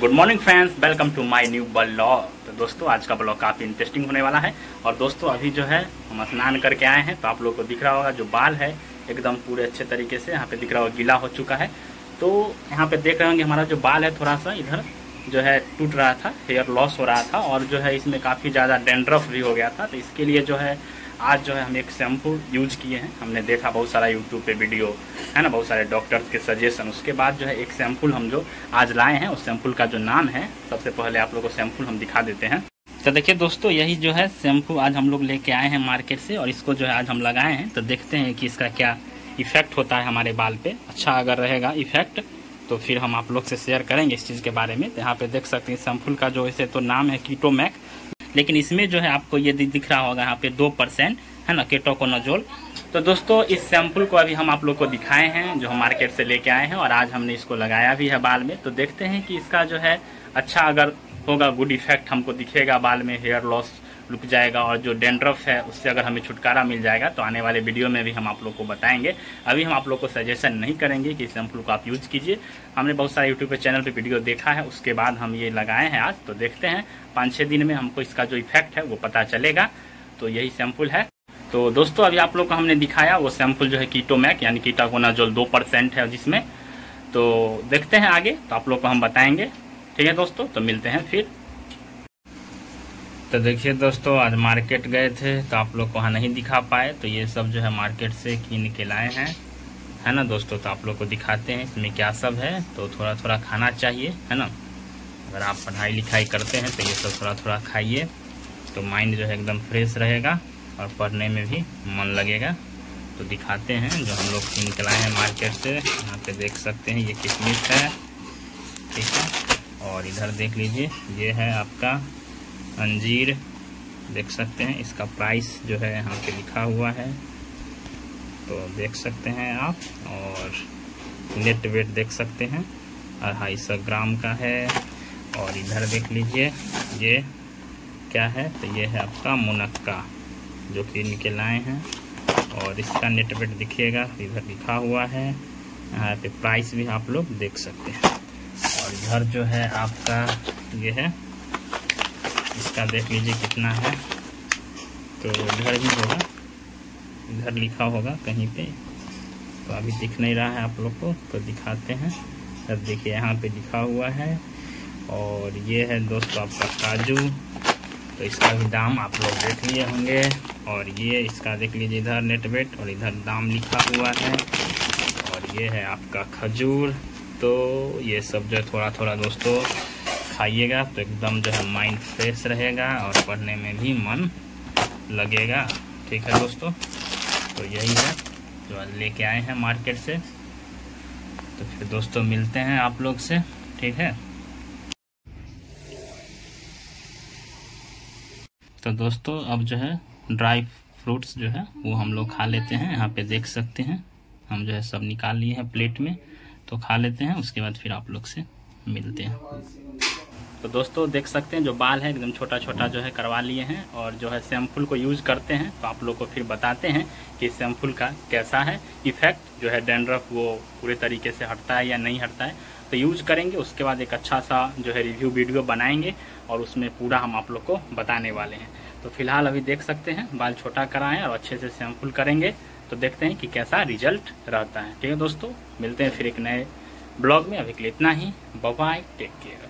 Good morning friends welcome to my new blog तो दोस्तों, आज का ब्लॉग काफ़ी इंटरेस्टिंग होने वाला है। और दोस्तों, अभी जो है, हम स्नान करके आए हैं। तो आप लोग को दिख रहा होगा, जो बाल है, एकदम पूरे अच्छे तरीके से यहाँ पे दिख रहा होगा, गीला हो चुका है। तो यहाँ पे देख रहे होंगे, हमारा जो बाल है थोड़ा सा इधर जो है, टूट रहा था हेयर लॉस हो रहा था। और जो है, इसमें काफ़ी ज़्यादा डेंड्रफ भी हो गया था। तो इसके लिए जो है आज जो है हम एक शैम्पू यूज़ किए हैं। हमने देखा बहुत सारा यूट्यूब पे वीडियो, है ना? बहुत सारे डॉक्टर्स के सजेशन उसके बाद जो है एक सैंपल हम जो आज लाए हैं, उस सैंपल का जो नाम है, सबसे पहले आप लोग को सैंपल हम दिखा देते हैं। तो देखिए दोस्तों, यही जो है शैम्पू आज हम लोग लेके आए हैं मार्केट से, और इसको जो है आज हम लगाए हैं। तो देखते हैं कि इसका क्या इफ़ेक्ट होता है हमारे बाल पे। अच्छा अगर रहेगा इफ़ेक्ट तो फिर हम आप लोग से शेयर करेंगे इस चीज़ के बारे में। तो यहाँ पे देख सकते हैं, शैम्पुल का जो ऐसे तो नाम है कीटोमैक लेकिन इसमें जो है आपको ये दिख रहा होगा यहाँ पे दो परसेंट है ना केटोकोनाजोल तो दोस्तों, इस सैंपल को अभी हम आप लोग को दिखाए हैं, जो हम मार्केट से लेके आए हैं, और आज हमने इसको लगाया भी है बाल में। तो देखते हैं कि इसका जो है अच्छा अगर होगा गुड इफ़ेक्ट हमको दिखेगा बाल में हेयर लॉस रुक जाएगा और जो डेंड्रफ है, उससे अगर हमें छुटकारा मिल जाएगा तो आने वाले वीडियो में भी हम आप लोग को बताएँगे। अभी हम आप लोग को सजेशन नहीं करेंगे कि इस शैम्पू को आप यूज़ कीजिए। हमने बहुत सारे यूट्यूब पे चैनल पर वीडियो देखा है, उसके बाद हम ये लगाए हैं आज तो देखते हैं। पाँच छः दिन में हमको इसका जो इफ़ेक्ट है, वो पता चलेगा। तो यही सैंपल है। तो दोस्तों, अभी आप लोग को हमने दिखाया, वो सैंपल जो है कीटोमैक यानी कीटाकोनाजोल दो परसेंट है जिसमें। तो देखते हैं आगे तो आप लोग को हम बताएँगे। ठीक है दोस्तों तो मिलते हैं फिर। तो देखिए दोस्तों, आज मार्केट गए थे तो आप लोग को वहाँ नहीं दिखा पाए तो ये सब जो है मार्केट से कीन के लाए हैं। है ना दोस्तों? तो आप लोग को दिखाते हैं इसमें क्या सब है तो थोड़ा थोड़ा खाना चाहिए, है ना? अगर आप पढ़ाई लिखाई करते हैं तो ये सब थोड़ा थोड़ा खाइए तो माइंड जो है एकदम फ्रेश रहेगा और पढ़ने में भी मन लगेगा। तो दिखाते हैं जो हम लोग कीन के लाए हैं मार्केट से। यहाँ पे देख सकते हैं ये किशमिश है, ठीक है? और इधर देख लीजिए, ये है आपका अंजीर, देख सकते हैं, इसका प्राइस जो है यहाँ पे लिखा हुआ है। तो देख सकते हैं आप, और नेट वेट देख सकते हैं, अढ़ाई सौ ग्राम का है। और इधर देख लीजिए, ये क्या है? तो ये है आपका मुनक्का, जो कि इनके लाए हैं। और इसका नेट वेट दिखिएगा, इधर लिखा हुआ है, यहाँ पे प्राइस भी आप लोग देख सकते हैं। और इधर जो है आपका, ये है इसका देख लीजिए कितना है। तो इधर भी होगा। इधर लिखा होगा कहीं पे। तो अभी दिख नहीं रहा है आप लोग को तो दिखाते हैं। तब देखिए यहाँ पे लिखा हुआ है। और ये है दोस्तों आपका काजू। तो इसका भी दाम आप लोग देख लिए होंगे। और ये इसका देख लीजिए इधर नेट वेट और इधर दाम लिखा हुआ है। और ये है आपका खजूर। तो ये सब जो है थोड़ा थोड़ा दोस्तों खाइएगा तो एकदम जो है माइंड फ्रेश रहेगा और पढ़ने में भी मन लगेगा। ठीक है दोस्तों? तो यही है, जो लेके आए हैं मार्केट से। तो फिर दोस्तों मिलते हैं आप लोग से। ठीक है? तो दोस्तों, अब जो है ड्राई फ्रूट्स जो है, वो हम लोग खा लेते हैं। यहाँ पे देख सकते हैं, हम जो है सब निकाल लिए हैं प्लेट में तो खा लेते हैं। उसके बाद फिर आप लोग से मिलते हैं। तो दोस्तों देख सकते हैं, जो बाल है एकदम छोटा छोटा जो है करवा लिए हैं और जो है शैम्पुल को यूज़ करते हैं। तो आप लोग को फिर बताते हैं कि शैम्पुल का कैसा है। इफ़ेक्ट जो है डेंड्रफ वो पूरे तरीके से हटता है या नहीं हटता है तो यूज़ करेंगे। उसके बाद एक अच्छा सा जो है रिव्यू वीडियो बनाएँगे और उसमें पूरा हम आप लोग को बताने वाले हैं। तो फ़िलहाल अभी देख सकते हैं, बाल छोटा कराएँ और अच्छे से शैम्पुल करेंगे तो देखते हैं कि कैसा रिज़ल्ट रहता है। ठीक है दोस्तों, मिलते हैं फिर एक नए ब्लॉग में। अभी के लिए इतना ही। Bye take care.